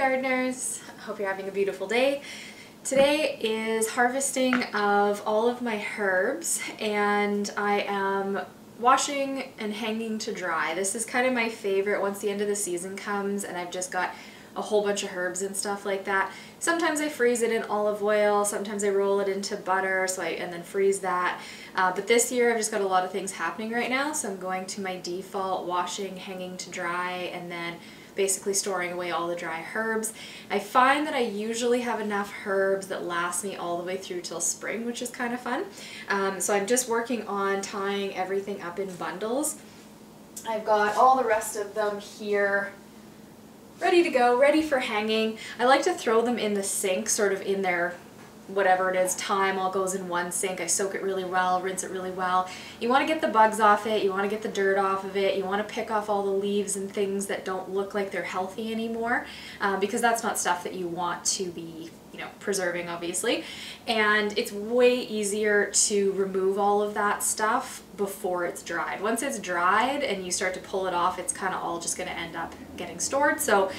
gardeners, hope you're having a beautiful day. Today is harvesting of all of my herbs and I am washing and hanging to dry. This is kind of my favorite once the end of the season comes and I've just got a whole bunch of herbs and stuff like that. Sometimes I freeze it in olive oil, sometimes I roll it into butter so I, and then freeze that. Uh, but this year I've just got a lot of things happening right now so I'm going to my default washing, hanging to dry, and then basically storing away all the dry herbs. I find that I usually have enough herbs that last me all the way through till spring, which is kind of fun. Um, so I'm just working on tying everything up in bundles. I've got all the rest of them here ready to go, ready for hanging. I like to throw them in the sink, sort of in their whatever it is, thyme all goes in one sink. I soak it really well, rinse it really well. You want to get the bugs off it, you want to get the dirt off of it, you want to pick off all the leaves and things that don't look like they're healthy anymore um, because that's not stuff that you want to be you know, preserving obviously. And it's way easier to remove all of that stuff before it's dried. Once it's dried and you start to pull it off, it's kind of all just going to end up getting stored. So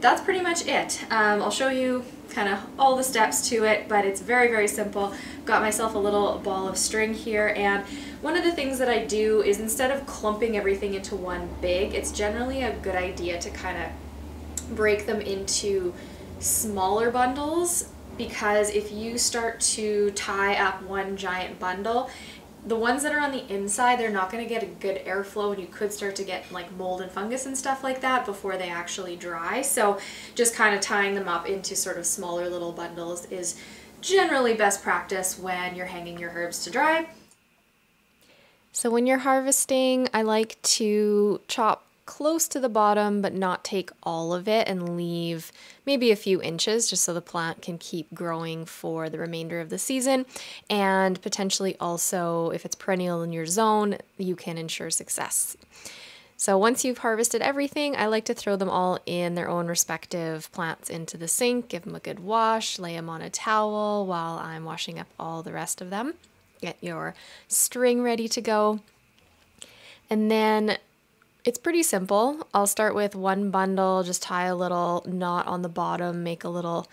that's pretty much it. Um, I'll show you kind of all the steps to it, but it's very, very simple. Got myself a little ball of string here, and one of the things that I do is instead of clumping everything into one big, it's generally a good idea to kind of break them into smaller bundles because if you start to tie up one giant bundle, the ones that are on the inside, they're not going to get a good airflow and you could start to get like mold and fungus and stuff like that before they actually dry. So just kind of tying them up into sort of smaller little bundles is generally best practice when you're hanging your herbs to dry. So when you're harvesting, I like to chop close to the bottom but not take all of it and leave maybe a few inches just so the plant can keep growing for the remainder of the season and potentially also if it's perennial in your zone you can ensure success. So once you've harvested everything, I like to throw them all in their own respective plants into the sink, give them a good wash, lay them on a towel while I'm washing up all the rest of them. Get your string ready to go. And then it's pretty simple. I'll start with one bundle, just tie a little knot on the bottom, make a little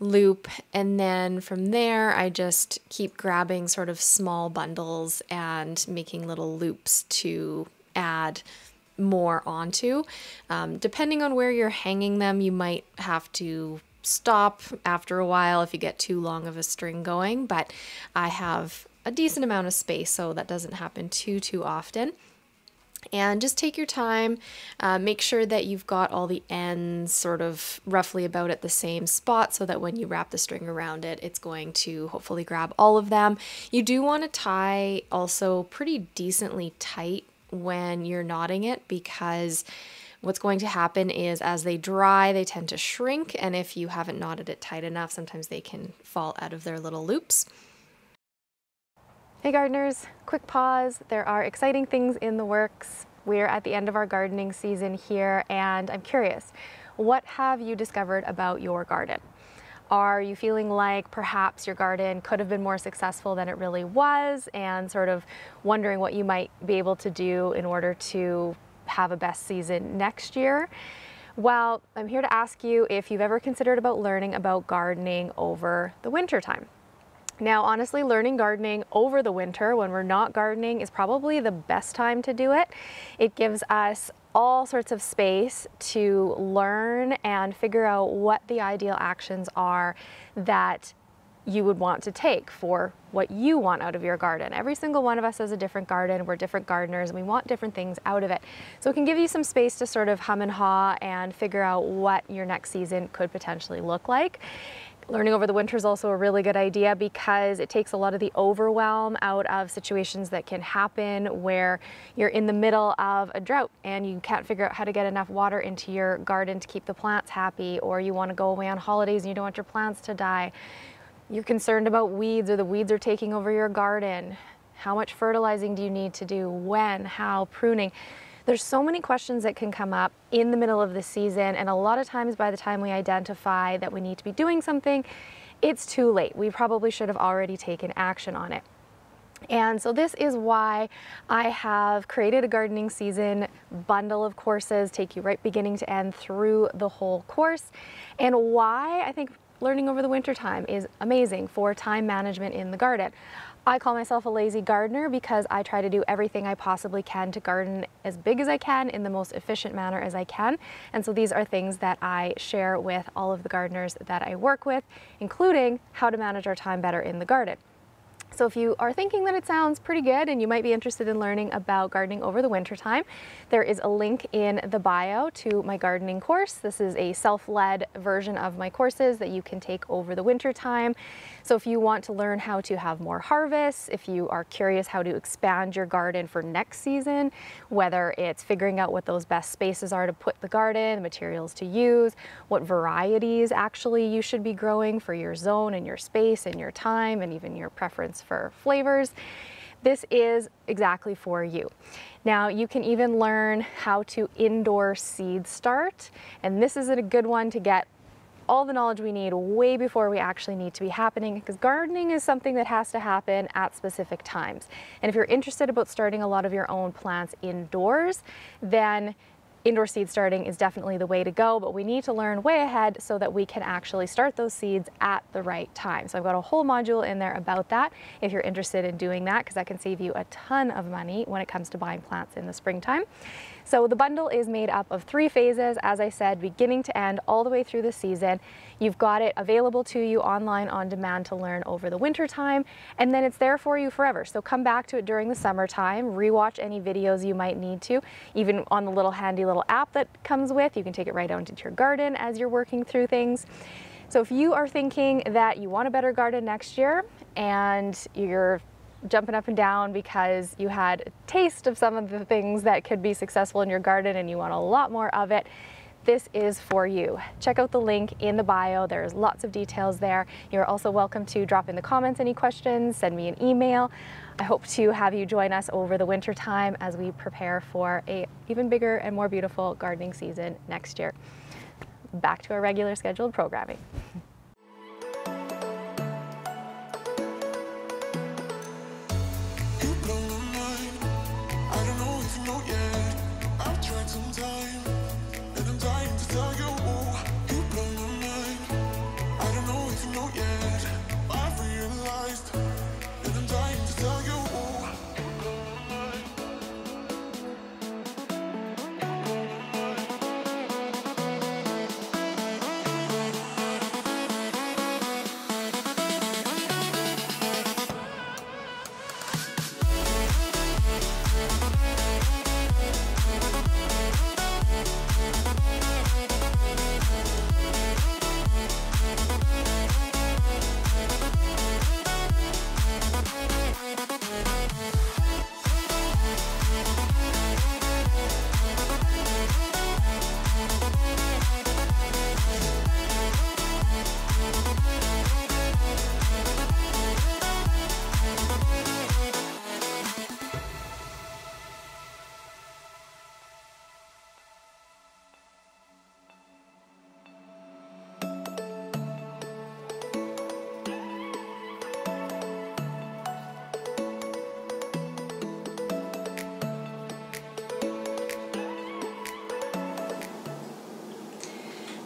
loop, and then from there I just keep grabbing sort of small bundles and making little loops to add more onto. Um, depending on where you're hanging them, you might have to stop after a while if you get too long of a string going, but I have a decent amount of space, so that doesn't happen too, too often and just take your time. Uh, make sure that you've got all the ends sort of roughly about at the same spot so that when you wrap the string around it, it's going to hopefully grab all of them. You do want to tie also pretty decently tight when you're knotting it because what's going to happen is as they dry, they tend to shrink. And if you haven't knotted it tight enough, sometimes they can fall out of their little loops. Hey gardeners, quick pause. There are exciting things in the works. We're at the end of our gardening season here and I'm curious, what have you discovered about your garden? Are you feeling like perhaps your garden could have been more successful than it really was and sort of wondering what you might be able to do in order to have a best season next year? Well, I'm here to ask you if you've ever considered about learning about gardening over the winter time. Now, honestly, learning gardening over the winter when we're not gardening is probably the best time to do it. It gives us all sorts of space to learn and figure out what the ideal actions are that you would want to take for what you want out of your garden. Every single one of us has a different garden. We're different gardeners and we want different things out of it. So it can give you some space to sort of hum and haw and figure out what your next season could potentially look like. Learning over the winter is also a really good idea because it takes a lot of the overwhelm out of situations that can happen where you're in the middle of a drought and you can't figure out how to get enough water into your garden to keep the plants happy or you want to go away on holidays and you don't want your plants to die. You're concerned about weeds or the weeds are taking over your garden. How much fertilizing do you need to do? When? How? Pruning. There's so many questions that can come up in the middle of the season and a lot of times by the time we identify that we need to be doing something, it's too late. We probably should have already taken action on it. And so this is why I have created a gardening season bundle of courses, take you right beginning to end through the whole course, and why I think learning over the winter time is amazing for time management in the garden. I call myself a lazy gardener because I try to do everything I possibly can to garden as big as I can in the most efficient manner as I can. And so these are things that I share with all of the gardeners that I work with, including how to manage our time better in the garden. So if you are thinking that it sounds pretty good and you might be interested in learning about gardening over the winter time, there is a link in the bio to my gardening course. This is a self-led version of my courses that you can take over the winter time. So if you want to learn how to have more harvests, if you are curious how to expand your garden for next season, whether it's figuring out what those best spaces are to put the garden, the materials to use, what varieties actually you should be growing for your zone and your space and your time and even your preference for flavors, this is exactly for you. Now you can even learn how to indoor seed start and this is a good one to get all the knowledge we need way before we actually need to be happening because gardening is something that has to happen at specific times. And if you're interested about starting a lot of your own plants indoors, then indoor seed starting is definitely the way to go, but we need to learn way ahead so that we can actually start those seeds at the right time. So I've got a whole module in there about that if you're interested in doing that, because that can save you a ton of money when it comes to buying plants in the springtime. So the bundle is made up of three phases, as I said, beginning to end, all the way through the season. You've got it available to you online on demand to learn over the winter time, and then it's there for you forever. So come back to it during the summertime, rewatch any videos you might need to, even on the little handy little app that comes with. You can take it right out into your garden as you're working through things. So if you are thinking that you want a better garden next year and you're jumping up and down because you had a taste of some of the things that could be successful in your garden and you want a lot more of it, this is for you. Check out the link in the bio. There's lots of details there. You're also welcome to drop in the comments any questions, send me an email. I hope to have you join us over the winter time as we prepare for a even bigger and more beautiful gardening season next year. Back to our regular scheduled programming.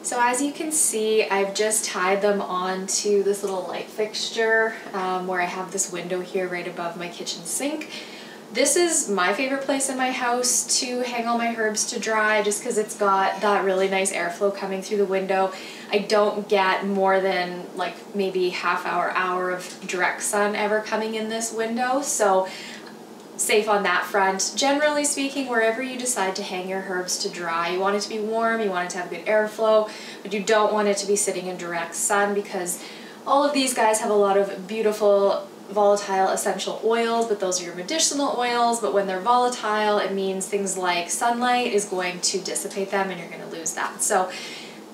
So as you can see, I've just tied them onto this little light fixture um, where I have this window here right above my kitchen sink. This is my favorite place in my house to hang all my herbs to dry just because it's got that really nice airflow coming through the window. I don't get more than like maybe half hour, hour of direct sun ever coming in this window. So safe on that front. Generally speaking, wherever you decide to hang your herbs to dry, you want it to be warm, you want it to have good airflow, but you don't want it to be sitting in direct sun because all of these guys have a lot of beautiful volatile essential oils, but those are your medicinal oils, but when they're volatile, it means things like sunlight is going to dissipate them and you're going to lose that. So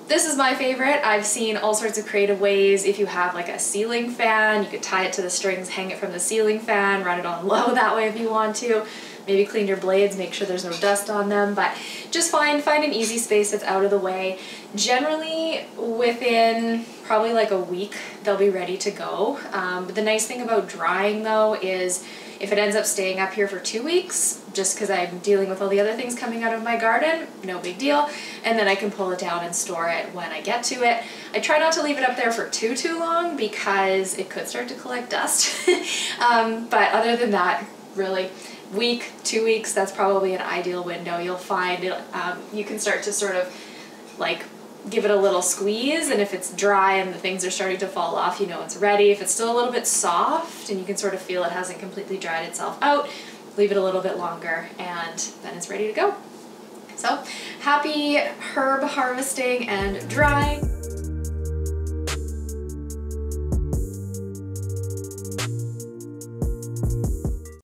this is my favorite. I've seen all sorts of creative ways. If you have like a ceiling fan, you could tie it to the strings, hang it from the ceiling fan, run it on low that way if you want to. Maybe clean your blades, make sure there's no dust on them, but just find, find an easy space that's out of the way. Generally, within probably like a week, they'll be ready to go. Um, but the nice thing about drying though is If it ends up staying up here for two weeks, just because I'm dealing with all the other things coming out of my garden, no big deal. And then I can pull it down and store it when I get to it. I try not to leave it up there for too, too long because it could start to collect dust. um, but other than that, really, week, two weeks, that's probably an ideal window. You'll find it, um, you can start to sort of like give it a little squeeze and if it's dry and the things are starting to fall off you know it's ready if it's still a little bit soft and you can sort of feel it hasn't completely dried itself out leave it a little bit longer and then it's ready to go so happy herb harvesting and drying